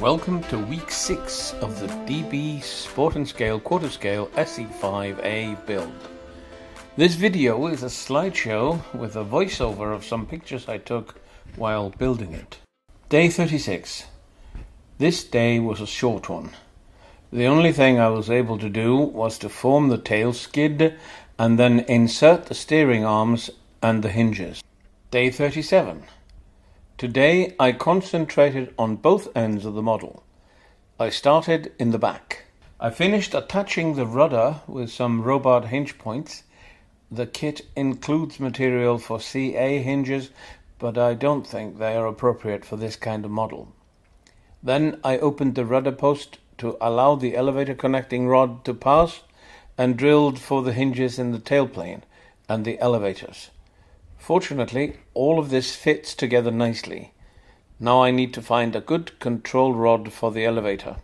Welcome to week 6 of the DB Sport and Scale Quarter Scale SE5A build. This video is a slideshow with a voiceover of some pictures I took while building it. Day 36. This day was a short one. The only thing I was able to do was to form the tail skid and then insert the steering arms and the hinges. Day 37. Today I concentrated on both ends of the model. I started in the back. I finished attaching the rudder with some Robart hinge points. The kit includes material for CA hinges, but I don't think they are appropriate for this kind of model. Then I opened the rudder post to allow the elevator connecting rod to pass and drilled for the hinges in the tailplane and the elevators. Fortunately, all of this fits together nicely. Now I need to find a good control rod for the elevator.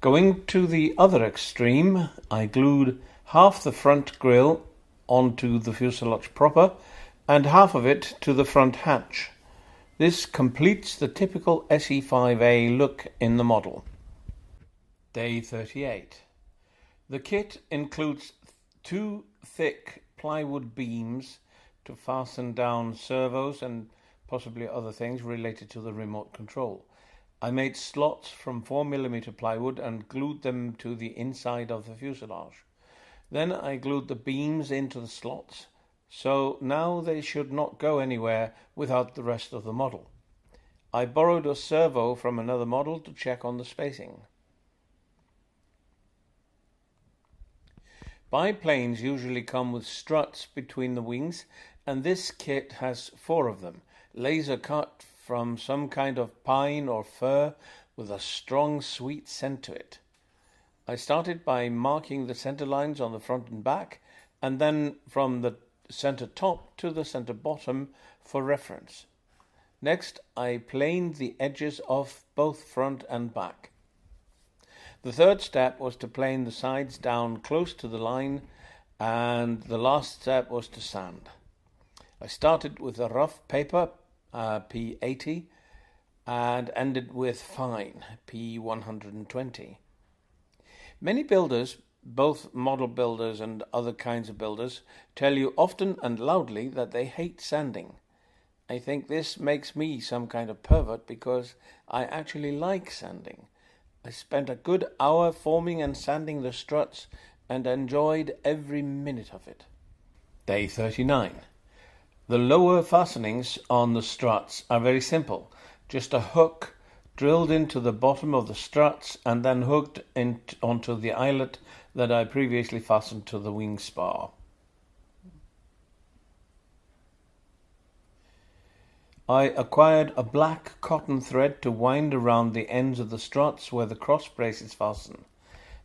Going to the other extreme, I glued half the front grille onto the fuselage proper and half of it to the front hatch. This completes the typical SE5A look in the model. Day 38. The kit includes two thick plywood beams to fasten down servos and possibly other things related to the remote control. I made slots from 4mm plywood and glued them to the inside of the fuselage. Then I glued the beams into the slots, so now they should not go anywhere without the rest of the model. I borrowed a servo from another model to check on the spacing. Biplanes usually come with struts between the wings, and this kit has four of them, laser cut from some kind of pine or fir with a strong sweet scent to it. I started by marking the center lines on the front and back, and then from the center top to the center bottom for reference. Next, I planed the edges of both front and back. The third step was to plane the sides down close to the line, and the last step was to sand. I started with a rough paper, uh, P80, and ended with fine, P120. Many builders, both model builders and other kinds of builders, tell you often and loudly that they hate sanding. I think this makes me some kind of pervert because I actually like sanding. I spent a good hour forming and sanding the struts and enjoyed every minute of it. Day 39. The lower fastenings on the struts are very simple. Just a hook drilled into the bottom of the struts and then hooked in onto the eyelet that I previously fastened to the wing spar. I acquired a black cotton thread to wind around the ends of the struts where the cross braces fasten.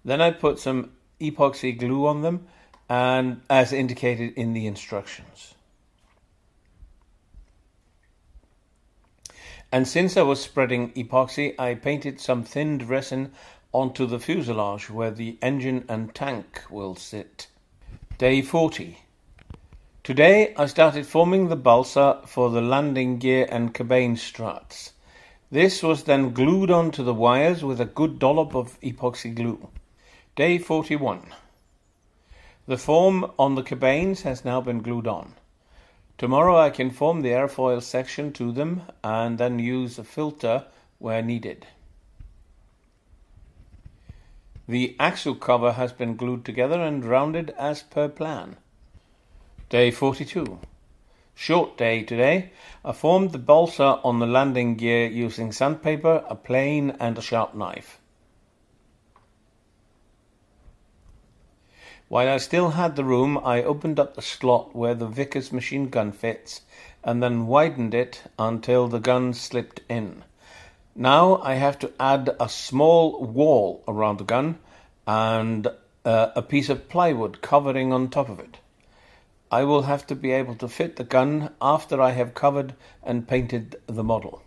Then I put some epoxy glue on them and as indicated in the instructions. And since I was spreading epoxy, I painted some thinned resin onto the fuselage where the engine and tank will sit. Day 40. Today I started forming the balsa for the landing gear and cabane struts. This was then glued onto the wires with a good dollop of epoxy glue. Day 41. The form on the cabanes has now been glued on. Tomorrow I can form the airfoil section to them and then use a filter where needed. The axle cover has been glued together and rounded as per plan. Day 42. Short day today. I formed the balsa on the landing gear using sandpaper, a plane, and a sharp knife. While I still had the room, I opened up the slot where the Vickers machine gun fits and then widened it until the gun slipped in. Now I have to add a small wall around the gun and uh, a piece of plywood covering on top of it. I will have to be able to fit the gun after I have covered and painted the model.